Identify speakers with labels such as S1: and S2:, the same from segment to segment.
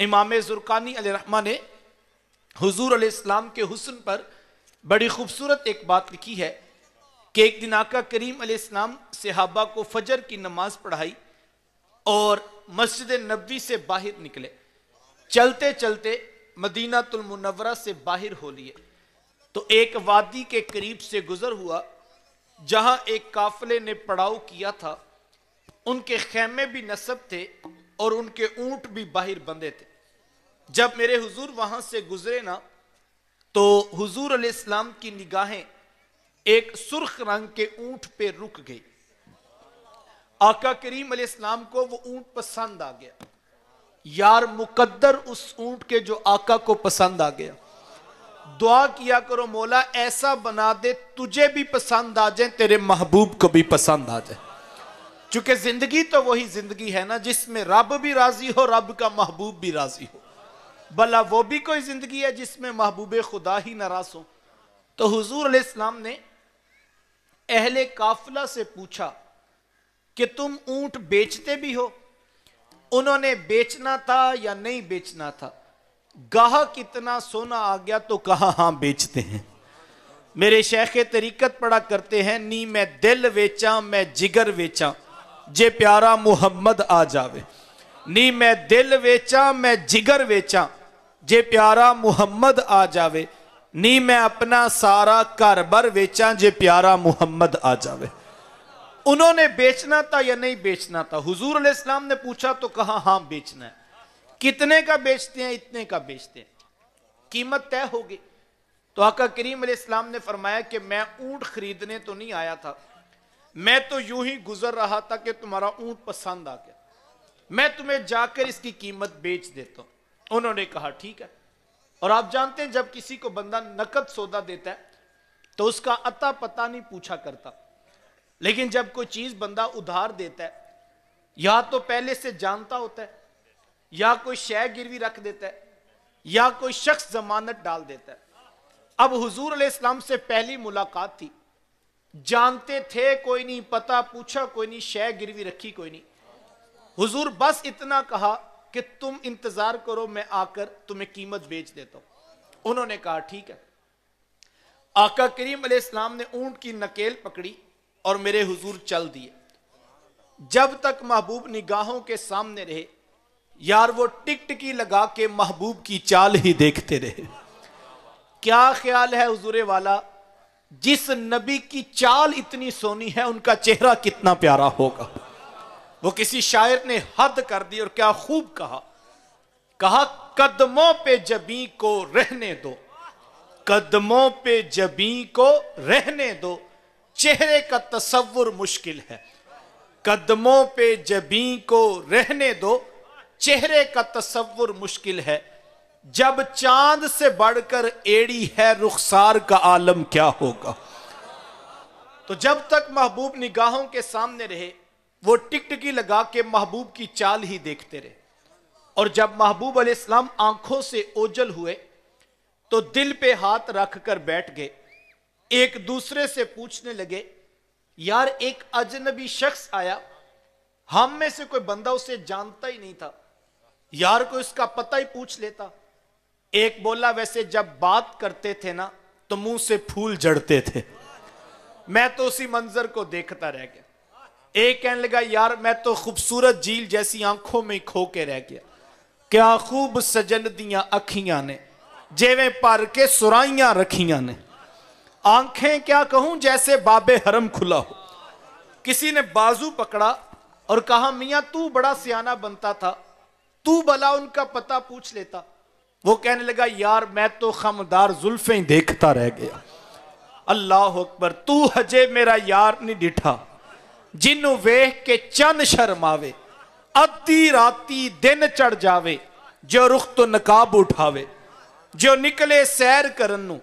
S1: इमाम जुरकानी रहमा ने हुजूर इस्लाम के हुसन पर बड़ी खूबसूरत एक बात लिखी है कि एक दिन आका करीम इस्लाम सहाबा को फजर की नमाज़ पढ़ाई और मस्जिद नबी से बाहर निकले। चलते चलते मदीना मुनवरा से बाहर हो लिए। तो एक वादी के करीब से गुजर हुआ, जहाँ एक काफले ने पड़ाव किया था। उनके खेमे भी नसब थे और उनके ऊँट भी बाहर बंधे थे। जब मेरे हुजूर वहाँ से गुजरे ना तो हुजूर इस्लाम की निगाहें एक सुर्ख रंग के ऊँट पे रुक गई। आका करीम इस्लाम को वो ऊँट पसंद आ गया। यार मुकद्दर उस ऊँट के जो आका को पसंद आ गया। दुआ किया करो, मौला, ऐसा बना दे, तुझे भी पसंद आ जाए, तेरे महबूब को भी पसंद आ जाए। क्योंकि ज़िंदगी तो वही ज़िंदगी है ना, जिसमें रब भी राज़ी हो, रब का महबूब भी राज़ी हो। भला वो भी कोई ज़िंदगी है जिसमें महबूब खुदा ही नाराज़ हो? तो हुजूर इस्लाम ने अहले काफिला से पूछा कि तुम ऊँट बेचते भी हो? उन्होंने, बेचना था या नहीं बेचना था? गाह कितना सोना आ गया तो कहा, हाँ, बेचते हैं। मेरे शेख तरीकत पड़ा करते हैं, नी, मैं दिल वेचा, मैं जिगर वेचा। जे प्यारा मुहम्मद आ जावे। नी मैं दिल वेचा, मैं जिगर वेचा, जे प्यारा मुहम्मद आ जावे। नी मैं अपना सारा घर बर वेचा, जे प्यारा मुहम्मद आ जावे। उन्होंने बेचना था या नहीं बेचना था? हुजूर इस्लाम ने पूछा तो कहा, हाँ, बेचना है। कितने का बेचते हैं, इतने का बेचते हैं। कीमत तय होगी। तो आका करीम इस्लाम ने फरमाया कि मैं ऊँट खरीदने तो नहीं आया था। मैं तो यूँ ही गुजर रहा था कि तुम्हारा ऊँट पसंद आ गया। मैं तुम्हें जाकर इसकी कीमत बेच देता हूँ। उन्होंने कहा, ठीक है। और आप जानते हैं, जब किसी को बंदा नकद सौदा देता है तो उसका अता पता नहीं पूछा करता। लेकिन जब कोई चीज़ बंदा उधार देता है, या तो पहले से जानता होता है, या कोई शय गिरवी रख देता है, या कोई शख्स जमानत डाल देता है। अब हुजूर इस्लाम से पहली मुलाकात थी। जानते थे, कोई नहीं पता, पूछा, कोई नहीं, शय गिरवी रखी, कोई नहीं। हुजूर, बस इतना कहा कि तुम इंतज़ार करो, मैं आकर तुम्हें कीमत बेच देता हूँ। उन्होंने कहा, ठीक है। आका करीम इस्लाम ने ऊँट की नकेल पकड़ी और मेरे हुजूर चल दिए। जब तक महबूब निगाहों के सामने रहे, यार, वो टिक टिकी लगा के महबूब की चाल ही देखते रहे। क्या ख्याल है हुजूरे वाला? जिस नबी की चाल इतनी सोनी है, उनका चेहरा कितना प्यारा होगा। वो किसी शायर ने हद कर दी और क्या खूब कहा। कहा, कदमों पे जबी को रहने दो। कदमों पे जबी को रहने दो। चेहरे का तस्वुर मुश्किल है। कदमों पे जबी को रहने दो। चेहरे का तस्वुर मुश्किल है। जब चाँद से बढ़कर एड़ी है रुखसार का आलम क्या होगा? तो जब तक महबूब निगाहों के सामने रहे, वो टिकटकी लगा के महबूब की चाल ही देखते रहे। और जब महबूब इस्लाम आँखों से ओझल हुए तो दिल पे हाथ रख कर बैठ गए। एक दूसरे से पूछने लगे, यार, एक अजनबी शख्स आया। हम में से कोई बंदा उसे जानता ही नहीं था। यार को इसका पता ही पूछ लेता। एक बोला, वैसे जब बात करते थे ना तो मुँह से फूल जड़ते थे। मैं तो उसी मंजर को देखता रह गया। एक कहने लगा, यार, मैं तो खूबसूरत झील जैसी आँखों में खो के रह गया। क्या खूब सजन दिया अखियाँ ने, जेवे पर के सुराइया रखिया ने। आँखें क्या कहूँ जैसे बाबे हरम खुला हो। किसी ने बाजू पकड़ा और कहा, मियाँ, तू बड़ा सियाना बनता था। तू भला उनका पता पूछ लेता। वो कहने लगा, यार, मैं तो खमदार जुल्फे देखता रह गया। अल्लाह अकबर, तू हजे मेरा यार नहीं डिठा। जिन्हों वेख के चन शर्मावे, अद्धी राती दिन चढ़ जावे, जो रुख तो नकाब उठावे, जो निकले सैर करन,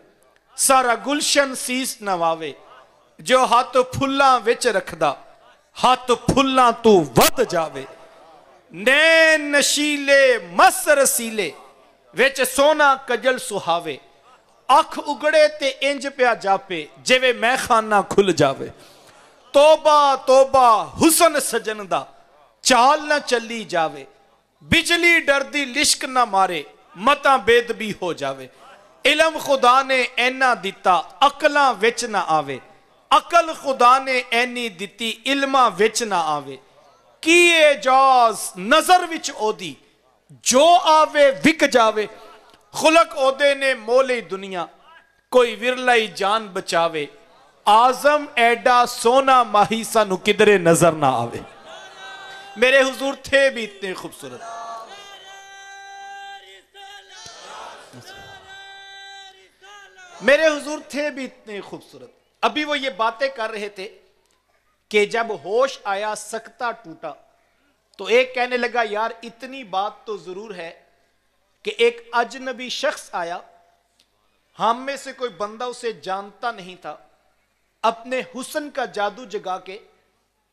S1: सारा गुलशन सीस नवावे, जो हथ फुल्ला विच रखदा, हथ फुल्ला तू वध जावे। ने नशीले मस रसीले ਵਿੱਚ ਸੋਨਾ ਕਜਲ ਸੁਹਾਵੇ ਅੱਖ ਉਗੜੇ ਤੇ ਇੰਜ ਪਿਆ ਜਾਪੇ ਜਿਵੇਂ ਮਹਿਖਾਨਾ ਖੁੱਲ ਜਾਵੇ ਤੋਬਾ ਤੋਬਾ ਹੁਸਨ ਸਜਨ ਦਾ ਚਾਲ ਨਾ ਚੱਲੀ ਜਾਵੇ ਬਿਜਲੀ ਡਰਦੀ ਲਿਸ਼ਕ ਨਾ ਮਾਰੇ ਮਤਾ ਬੇਦਬੀ ਹੋ ਜਾਵੇ ਇਲਮ ਖੁਦਾ ਨੇ ਐਨਾ ਦਿੱਤਾ ਅਕਲਾਂ ਵਿੱਚ ਨਾ ਆਵੇ ਅਕਲ ਖੁਦਾ ਨੇ ਐਨੀ ਦਿੱਤੀ ਇਲਮਾਂ ਵਿੱਚ ਨਾ ਆਵੇ ਕੀ ਇਹ ਜਾਜ਼ ਨਜ਼ਰ ਵਿੱਚ ਉਹਦੀ जो आवे, विक जावे। खुलक ओदे ने मोली दुनिया, कोई विरलाई जान बचावे। आज़म एडा सोना माही सन किधरे नज़र ना आवे। मेरे हुजूर थे भी इतने खूबसूरत। मेरे हुजूर थे भी इतने खूबसूरत। अभी वो ये बातें कर रहे थे कि जब होश आया, सकता टूटा। तो एक कहने लगा, यार, इतनी बात तो ज़रूर है कि एक अजनबी शख्स आया। हम में से कोई बंदा उसे जानता नहीं था। अपने हुसन का जादू जगा के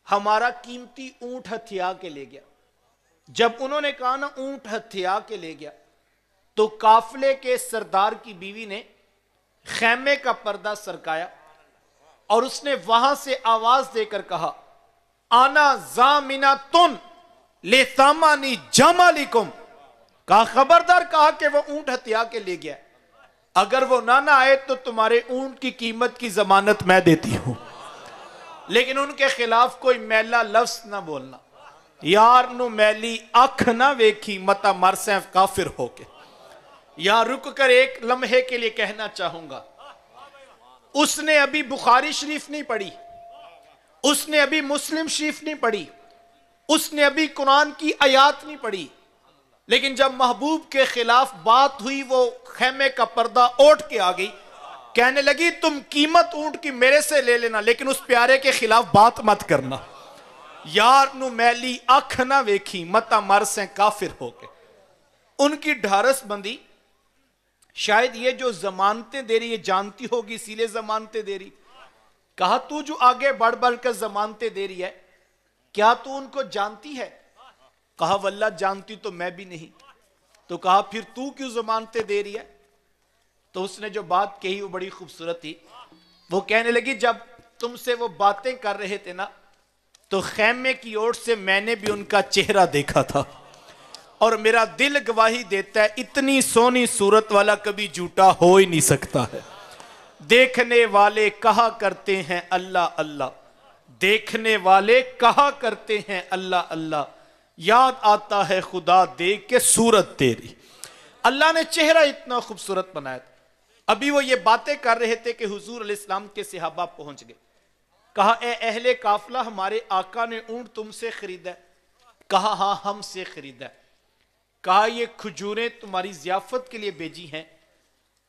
S1: हमारा कीमती ऊँट हथिया के ले गया। जब उन्होंने कहा ना, ऊँट हथिया के ले गया तो काफले के सरदार की बीवी ने खैमे का पर्दा सरकाया और उसने वहाँ से आवाज़ देकर कहा, आना जामिना तुन। ले सामानी जमालिकुम कहा, खबरदार कहा कि वो ऊँट हथिया के ले गया। अगर वो ना ना आए तो तुम्हारे ऊँट की कीमत की जमानत मैं देती हूँ। लेकिन उनके खिलाफ कोई मैला लफ्ज ना बोलना। यार नु मैली अख ना वेखी, मता मर सैफ काफिर होके। यहाँ रुक कर एक लम्हे के लिए कहना चाहूँगा। उसने अभी बुखारी शरीफ नहीं पढ़ी। उसने अभी मुस्लिम शरीफ नहीं पढ़ी। उसने अभी कुरान की आयात नहीं पढ़ी। लेकिन जब महबूब के खिलाफ बात हुई, वो खेमे का पर्दा ओट के आ गई। कहने लगी, तुम कीमत ऊँट की मेरे से ले लेना, लेकिन उस प्यारे के खिलाफ बात मत करना। यार नु मैली अख ना वेखी, मता मर से काफिर हो के उनकी ढारस बंदी, शायद ये जो जमानतें दे रही है जानती होगी, इसीलिए जमानतें दे रही। कहा तू जो आगे बढ़ बढ़ कर जमानतें दे रही है क्या तू उनको जानती है? कहा, वल्ला जानती तो मैं भी नहीं। तो कहा, फिर तू क्यों जमानतें दे रही है? तो उसने जो बात कही, वो बड़ी खूबसूरत थी। वो कहने लगी, जब तुमसे वो बातें कर रहे थे ना तो खैमे की ओर से मैंने भी उनका चेहरा देखा था। और मेरा दिल गवाही देता है, इतनी सोनी सूरत वाला कभी झूठा हो ही नहीं सकता है। देखने वाले कहा करते हैं, अल्लाह अल्लाह। देखने वाले कहा करते हैं, अल्लाह अल्लाह, याद आता है खुदा देख के सूरत तेरी। अल्लाह ने चेहरा इतना खूबसूरत बनाया था। अभी वो ये बातें कर रहे थे कि हुजूर इस्लाम के सिहाबा पहुँच गए। कहा, ए अहले काफला, हमारे आका ने ऊँट तुमसे खरीदा कहा हाँ हमसे खरीदा कहा, ये खजूरें तुम्हारी जियाफत के लिए भेजी हैं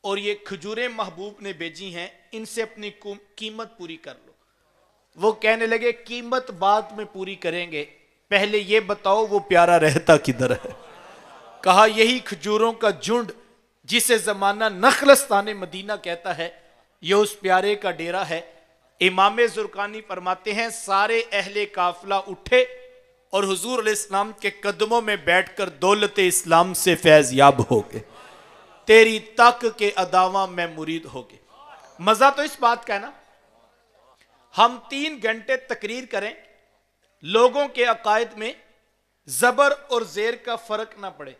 S1: और ये खजूरें महबूब ने भेजी हैं। इनसे अपनी कीमत पूरी कर लो। वो कहने लगे, कीमत बाद में पूरी करेंगे। पहले ये बताओ, वो प्यारा रहता किधर है? कहा, यही खजूरों का झुंड, जिसे जमाना नखलस्तान मदीना कहता है यह उस प्यारे का डेरा है। इमाम जुर्कानी फरमाते हैं, सारे अहले काफिला उठे और हुजूर इस्लाम के कदमों में बैठकर दौलत इस्लाम से फैज याब हो गए। तेरी तक के अदावा में मुरीद हो गए। मज़ा तो इस बात का है ना? हम तीन घंटे तकरीर करें, लोगों के अकायद में जबर और जेर का फ़र्क ना पड़े।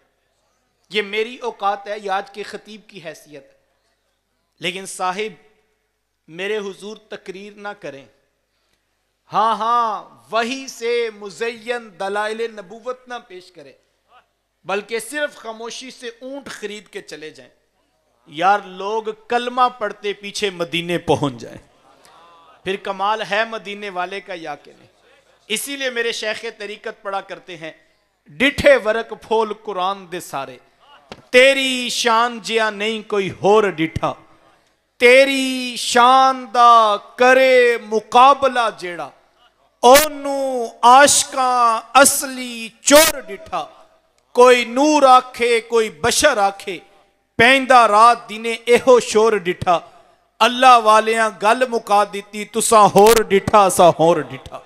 S1: ये मेरी औकात है, ये आज के खतीब की हैसियत। है लेकिन साहिब, मेरे हुजूर तकरीर ना करें। हाँ हाँ वही से मुजयन दलाइल नबूवत ना पेश करें, बल्कि सिर्फ़ खामोशी से ऊँट खरीद के चले जाएँ। यार, लोग कलमा पढ़ते पीछे मदीने पहुँच जाएँ। फिर कमाल है मदीने वाले का या के नहीं इसीलिए मेरे शेख तरीकत पढ़ा करते हैं, डिठे वरक फोल कुरान दे सारे। तेरी शान जिया नहीं कोई होर डिठा। तेरी शान दा करे मुकाबला जेड़ा। ओनू आशका असली चोर डिठा। कोई नूर आखे, कोई बशर आखे, पैंदा रात दिने एहो शोर डिठा। अल्लाह वालिया गल मुका दी तुसा होर डिठा सा होर डिठा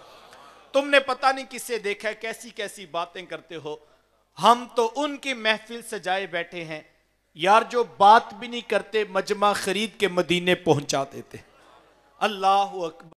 S1: तुमने पता नहीं किससे देखा है कैसी कैसी बातें करते हो हम तो उनकी महफिल सजाए बैठे हैं यार जो बात भी नहीं करते मजमा खरीद के मदीने पहुँचा देते अल्लाह अकबर